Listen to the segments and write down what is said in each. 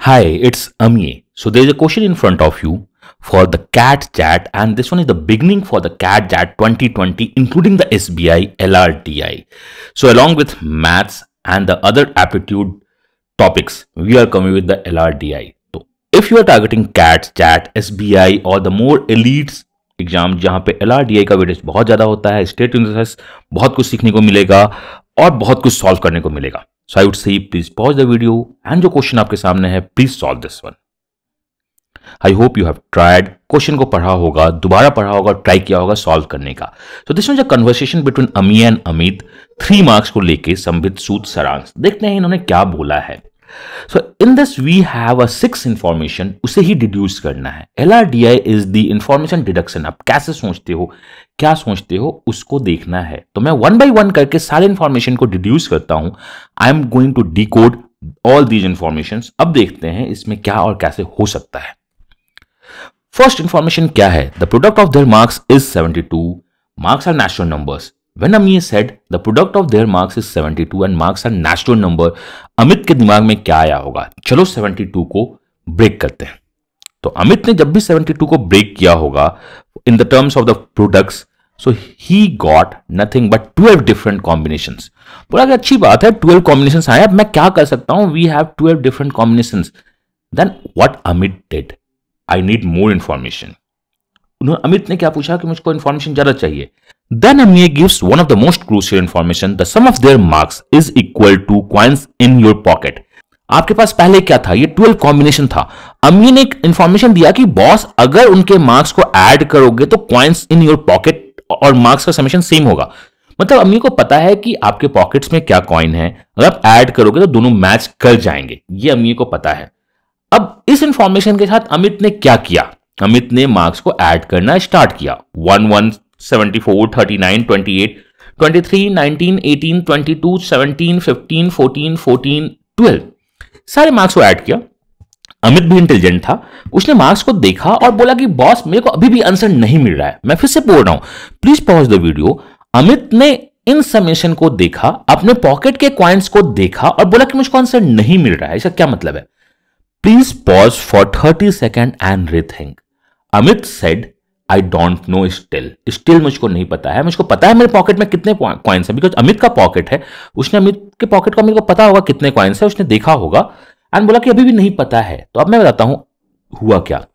Hi, it's Ami. So there's a question in front of you for the CAT chat, and this one is the beginning for the CAT chat 2020, including the SBI LRDI. So along with maths and the other aptitude topics, we are coming with the LRDI. So if you are targeting CAT chat, SBI or the more elites exam जहां पे L का weightage बहुत ज़्यादा होता है state बहुत कुछ सीखने को मिलेगा और बहुत कुछ सॉल्व करने को मिलेगा I would say please pause the video and जो क्वेश्चन आपके सामने है please solve this one I hope you have tried question को पढ़ा होगा, दोबारा पढ़ा होगा ट्राई किया होगा सॉल्व करने का. So this was a conversation between Ami and Amit three marks को लेकर संबित सूद सरांश. देखते हैं इन्होंने क्या बोला है. So in this we have a six information उसे ही डिड्यूस करना है. L R D I is the information deduction आप कैसे सोचते हो? क्या सोचते हो? उसको देखना है. तो मैं वन बाई वन करके सारे इंफॉर्मेशन को डिड्यूस करता हूँ. I am going to decode all these information अब देखते हैं इसमें क्या और कैसे हो सकता है. फ़र्स्ट इंफॉर्मेशन क्या है? The product of their marks is 72 marks are natural numbers When Ami said the product of their marks is 72 and marks are natural number, Amit के दिमाग में क्या आया होगा? चलो 72 को ब्रेक करते हैं। तो अमित ने जब भी 72 को ब्रेक किया होगा in the terms of the products so he got nothing but 12 different combination बोला कि अच्छी बात है 12 कॉम्बिनेशन आए अब मैं क्या कर सकता हूँ? We have 12 different combination then what Amit did I need more information Amit ने क्या पूछा कि मुझको इन्फॉर्मेशन ज़्यादा चाहिए? Then MA gives one of the most crucial information. The sum of their marks is equal to coins in your pocket. आपके पास पहले क्या था? ये 12 कॉम्बिनेशन था। अमी ने एक इंफॉर्मेशन दिया कि बॉस अगर उनके मार्क्स को ऐड करोगे तो क्वाइंस इन योर पॉकेट और मार्क्स का समीशन सेम होगा। मतलब अम्मी को पता है कि आपके पॉकेट्स में क्या कॉइन है। अगर आप ऐड करोगे तो दोनों मैच कर जाएँगे। ये अम्मी को पता है। अब इस इंफॉर्मेशन के साथ अमित ने क्या किया? अमित ने मार्क्स को ऐड करना स्टार्ट किया। वन वन 74, 39, 28, 23, 19, 18, 22, 17, 15, 14, 14, 12 सारे मार्क्स को ऐड किया। अमित भी इंटेलिजेंट था। उसने मार्क्स को देखा और बोला कि बॉस मेरे को अभी भी आंसर नहीं मिल रहा है। मैं फिर से बोल रहा हूँ। Please pause the video Amit ने इन समेशन को देखा अपने पॉकेट के क्वाइंस को देखा और बोला कि मुझको आंसर नहीं मिल रहा है। इसका क्या मतलब है? Please pause for thirty second and rethink Amit said I don't know still still मुझको नहीं पता है। मुझको पता है मेरे पॉकेट में कितने कॉइन्स हैं। बिकॉज़ अमित का पॉकेट है। उसने अमित के पॉकेट को अमित को पता होगा कितने कॉइन्स है। उसने देखा होगा। एंड बोला कि अभी भी नहीं पता है। तो अब मैं बताता हूँ हुआ क्या।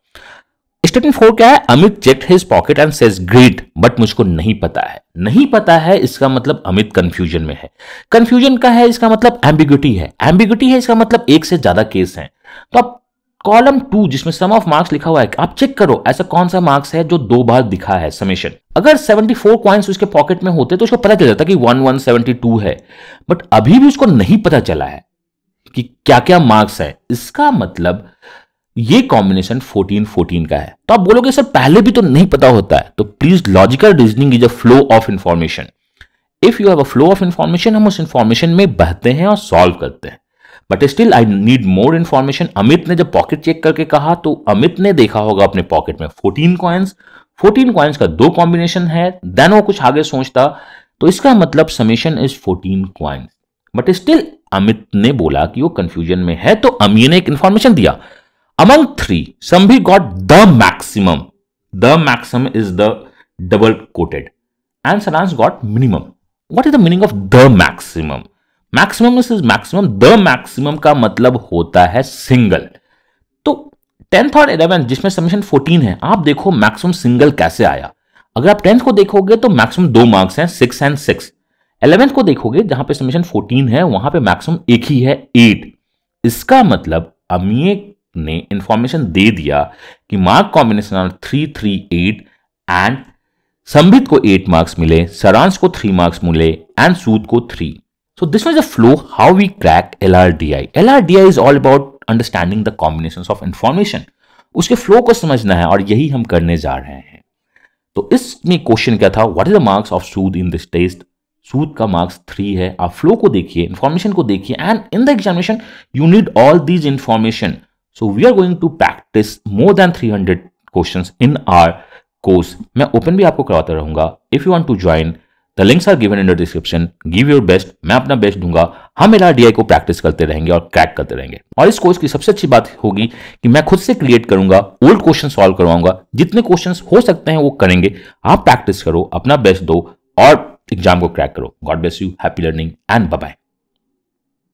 स्टेटमेंट फोर क्या है? Amit check his pocket and says great but मुझको नहीं पता है। नहीं पता है इसका मतलब अमित कंफ्यूजन में है। कंफ्यूजन का है इसका मतलब एम्बिग्यूटी है। एम्बिग्यूटी है इसका मतलब एक से ज़्यादा केस है। तो अब कॉलम टू, जिसमें सम ऑफ़ मार्क्स लिखा हुआ है, आप चेक करो, ऐसा कौन सा मार्क्स है जो दो बार दिखा है समेशन? अगर 74 फोर कॉइन्स उसके पॉकेट में होते तो उसको पता चल जाता कि 1172 है। बट अभी भी उसको नहीं पता चला है कि क्या क्या मार्क्स है। इसका मतलब ये कॉम्बिनेशन 14 14 का है। तो आप बोलोगे, सर, पहले भी तो नहीं पता होता है। तो please logical reasoning is a flow of information if you have a flow of information हम उस इंफॉर्मेशन में बहते हैं और सॉल्व करते हैं। But still I need more information Amit ने जब पॉकेट चेक करके कहा तो अमित ने देखा होगा अपने पॉकेट में 14 कॉइन्स 14 कॉइन्स का दो कॉम्बिनेशन है देन वो कुछ आगे सोचता। तो इसका मतलब summation is 14 coins but still Amit ने बोला कि वो कंफ्यूजन में है तो अमी ने एक इंफॉर्मेशन दिया। Among three Sambit got the maximum the maximum is the double coated and Saransh got minimum what is the meaning of the maximum maximum is maximum the maximum का मतलब होता है सिंगल तो टेंथ और eleventh जिसमें submission fourteen है, आप देखो मैक्सिमम सिंगल कैसे आया। अगर आप टेंथ को देखोगे तो मैक्सिमम दो मार्क्स हैं सिक्स एंड सिक्स इलेवेंथ को देखोगे, जहाँ पे सबमिशन फोर्टीन है, वहाँ पे मैक्सिमम एक ही है एट इसका मतलब अमीए ने इंफॉर्मेशन दे दिया कि mark combination are three three eight and Sambit को एट मार्क्स मिले सरांश को थ्री मार्क्स मिले एंड सूद को three So, this was a flow, how we crack LRDI. LRDI is all about understanding the combinations of information. उसके flow को समझना है और यही हम करने जा रहे हैं। तो इसमें क्वेश्चन क्या था? What is the marks of Sood in this test Sood का मार्क्स थ्री है। आप फ्लो को देखिए इंफॉर्मेशन को देखिए and in the examination you need all these information so we are going to practice more than 300 question in our course मैं open भी आपको करवाता रहूँगा। If you want to join the links are given in the description give your best मैं अपना best दूँगा। हम L को प्रैक्टिस करते रहेंगे और क्रैक करते रहेंगे। और इस कोर्स की सबसे अच्छी बात होगी कि मैं खुद से क्रिएट करूँगा ओल्ड क्वेश्चन सॉल्व करवाऊँगा। जितने क्वेश्चन हो सकते हैं वो करेंगे। आप प्रैक्टिस करो, अपना बेस्ट दो और एग्ज़ाम को क्रैक करो। God bless you happy learning and bye